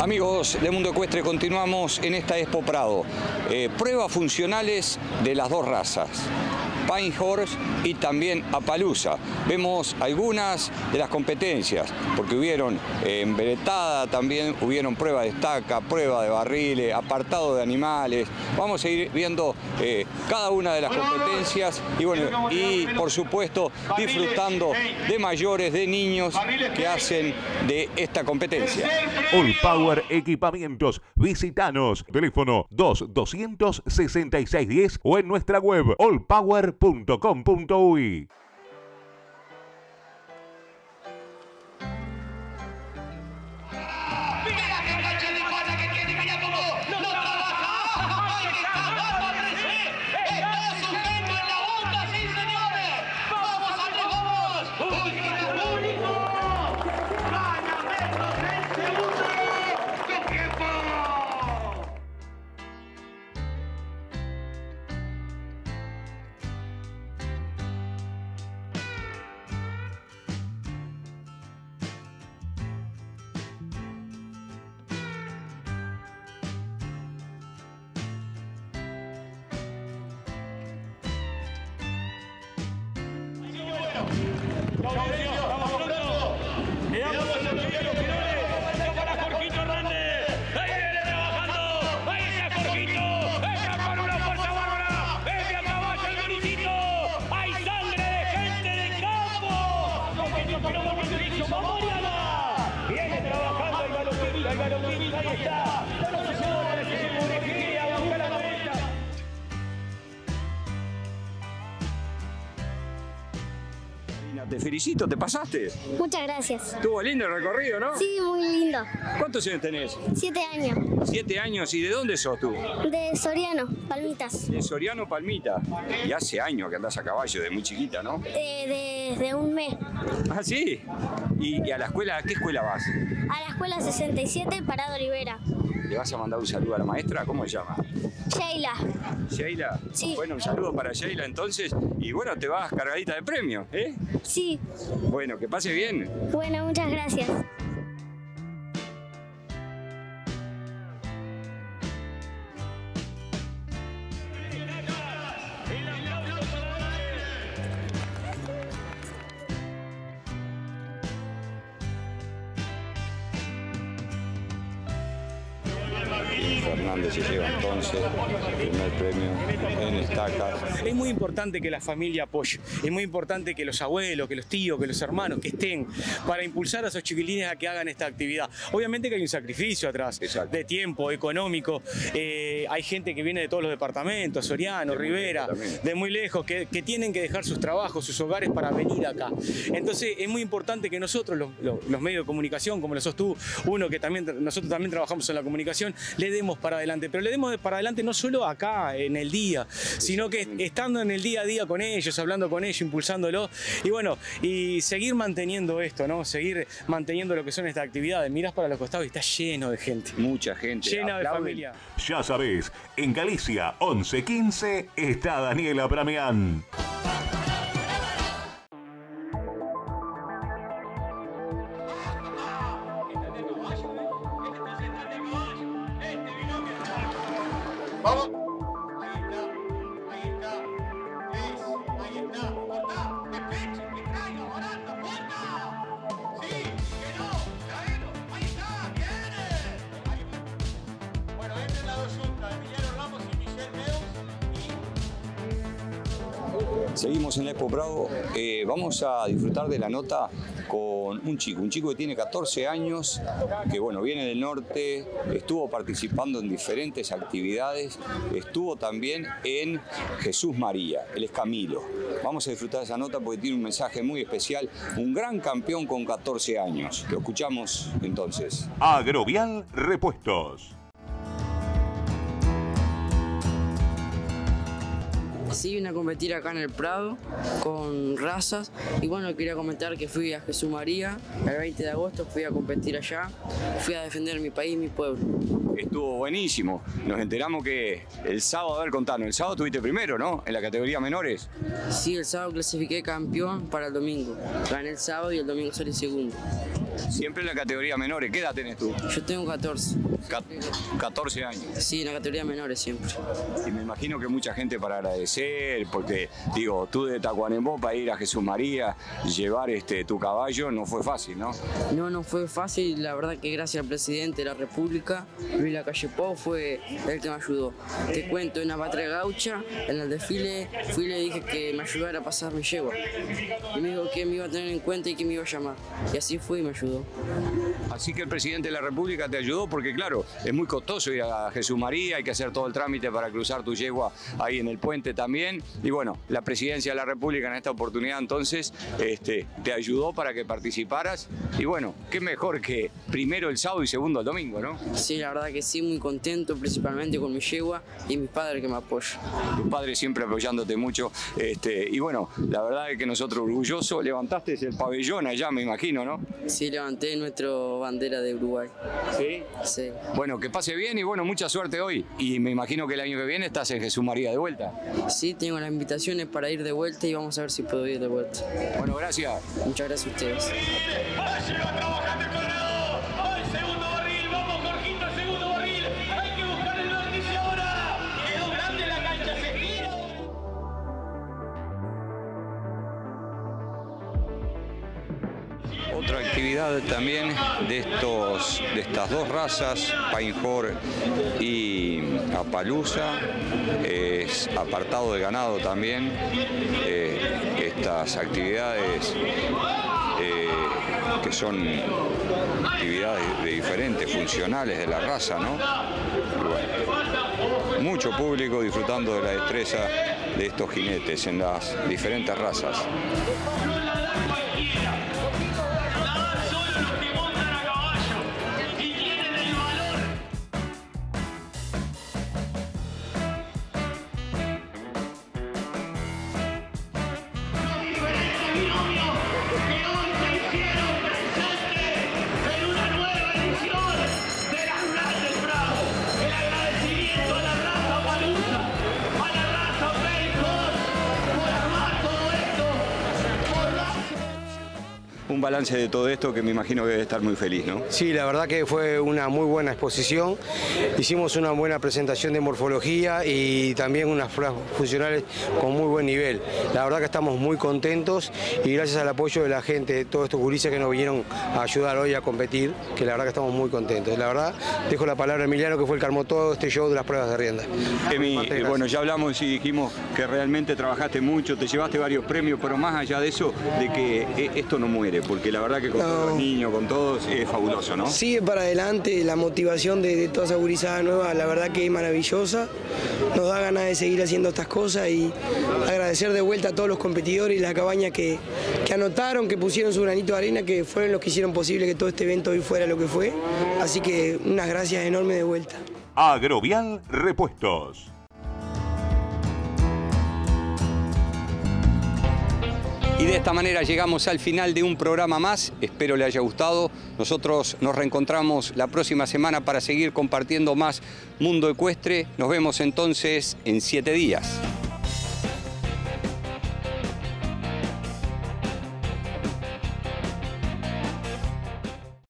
Amigos de Mundo Ecuestre, continuamos en esta Expo Prado. Eh, pruebas funcionales de las dos razas. Pinehorse y también Apalusa. Vemos algunas de las competencias, porque hubieron eh, en Beretada también hubieron prueba de estaca, prueba de barriles, apartado de animales. Vamos a ir viendo eh, cada una de las competencias y bueno, y por supuesto disfrutando de mayores, de niños que hacen de esta competencia. All Power Equipamientos. Visitanos. Teléfono 2 266 10 o en nuestra web .com .uy. Valeu! Valeu, Te felicito, te pasaste. Muchas gracias. Estuvo lindo el recorrido, ¿no? Sí, muy lindo. ¿Cuántos años tenés? Siete años. Siete años. ¿Y de dónde sos tú? De Soriano, Palmitas. De Soriano Palmita. Y hace años que andás a caballo, de muy chiquita, ¿no? De, desde un mes. Ah, sí. ¿Y, y a la escuela, a qué escuela vas? A la escuela 67, Parado Olivera. ¿Le vas a mandar un saludo a la maestra? ¿Cómo se llama? Sheila. Sheila. Sí. Bueno, un saludo para Sheila entonces. Y bueno, te vas cargadita de premios, ¿eh? Sí. Bueno, que pase bien. Bueno, muchas gracias. Fernández se lleva entonces el primer premio en estacas. Es muy importante que la familia apoye, es muy importante que los abuelos, que los tíos, que los hermanos, que estén para impulsar a esos chiquilines a que hagan esta actividad. Obviamente que hay un sacrificio atrás, Exacto. de tiempo, económico. Eh, hay gente que viene de todos los departamentos, Soriano, De Rivera, de muy lejos, que, que tienen que dejar sus trabajos, sus hogares para venir acá. Entonces es muy importante que nosotros, los, los- los medios de comunicación, como lo sos tú, uno que también, nosotros también trabajamos en la comunicación, le demos para adelante, pero le demos para adelante no solo acá, en el día, sino que estando en el día a día con ellos, hablando con ellos, impulsándolo, y bueno, y seguir manteniendo esto, ¿no? Seguir manteniendo lo que son estas actividades. Mirás para los costados y está lleno de gente. Mucha gente. Llena de familia. Ya sabés, en Galicia 1115 está Daniela Bramián. Seguimos en la Expo Prado. Eh, vamos a disfrutar de la nota con un chico, un chico que tiene 14 años, que bueno, viene del norte, estuvo participando en diferentes actividades, estuvo también en Jesús María, él es Camilo. Vamos a disfrutar de esa nota porque tiene un mensaje muy especial, un gran campeón con 14 años. Lo escuchamos entonces. Agrovial Repuestos. Sí, vine a competir acá en el Prado con razas y bueno, quería comentar que fui a Jesús María el 20 de agosto, fui a competir allá, fui a defender mi país y mi pueblo. Estuvo buenísimo. Nos enteramos que el sábado, a ver, contanos, el sábado tuviste primero, ¿no? En la categoría menores. Sí, el sábado clasifiqué campeón para el domingo. Gané el sábado y el domingo salí segundo. Siempre en la categoría menores. ¿Qué edad tenés tú? Yo tengo 14. Ca- 14 años. Sí, en la categoría menores siempre. Y me imagino que mucha gente para agradecer, porque digo, tú de Tacuarembó para ir a Jesús María, llevar este tu caballo no fue fácil, ¿no? No, no fue fácil, la verdad que gracias al presidente de la República, Luis Lacalle Pou, fue el que me ayudó. Te cuento, en la patria gaucha, en el desfile, fui y le dije que me ayudara a pasar mi yegua. Y me dijo que me iba a tener en cuenta y que me iba a llamar. Y así fue y me ayudó. Así que el presidente de la República te ayudó porque, claro, es muy costoso ir a Jesús María, hay que hacer todo el trámite para cruzar tu yegua ahí en el puente también. Y bueno, la presidencia de la República en esta oportunidad entonces este, te ayudó para que participaras. Y bueno, qué mejor que primero el sábado y segundo el domingo, ¿no? Sí, la verdad que sí, muy contento, principalmente con mi yegua y mis padres que me apoyan. tus padres siempre apoyándote mucho. Este, y bueno, la verdad es que nosotros orgullosos levantaste el pabellón allá, me imagino, ¿no? Sí, levanté nuestra bandera de Uruguay. Sí. Sí. Bueno, que pase bien y bueno, mucha suerte hoy. Y me imagino que el año que viene estás en Jesús María de vuelta. Sí, tengo las invitaciones para ir de vuelta y vamos a ver si puedo ir de vuelta. Bueno, gracias. Muchas gracias a ustedes. Actividad también de, estos, de estas dos razas, Painjor y Apalusa, es apartado de ganado también. Eh, estas actividades eh, que son actividades de diferentes funcionales de la raza, ¿no? Mucho público disfrutando de la destreza de estos jinetes en las diferentes razas. Un balance de todo esto que me imagino que debe estar muy feliz, ¿no? Sí, la verdad que fue una muy buena exposición. Hicimos una buena presentación de morfología y también unas pruebas funcionales con muy buen nivel. La verdad que estamos muy contentos y gracias al apoyo de la gente, de todos estos gurises que nos vinieron a ayudar hoy a competir, que la verdad que estamos muy contentos. La verdad, dejo la palabra a Emiliano que fue el que armó todo este show de las pruebas de rienda. Emi, eh, bueno, ya hablamos y dijimos que realmente trabajaste mucho, te llevaste varios premios, pero más allá de eso, de que eh, esto no muere, porque la verdad que con todos los niños, con todos, es fabuloso, ¿no? Sigue para adelante, la motivación de, de toda esa gurizada nueva, la verdad que es maravillosa. Nos da ganas de seguir haciendo estas cosas y agradecer de vuelta a todos los competidores y la cabaña que, que anotaron, que pusieron su granito de arena, que fueron los que hicieron posible que todo este evento hoy fuera lo que fue. Así que unas gracias enormes de vuelta. Agrovial Repuestos. Y de esta manera llegamos al final de un programa más. Espero le haya gustado. Nosotros nos reencontramos la próxima semana para seguir compartiendo más Mundo Ecuestre. Nos vemos entonces en siete días.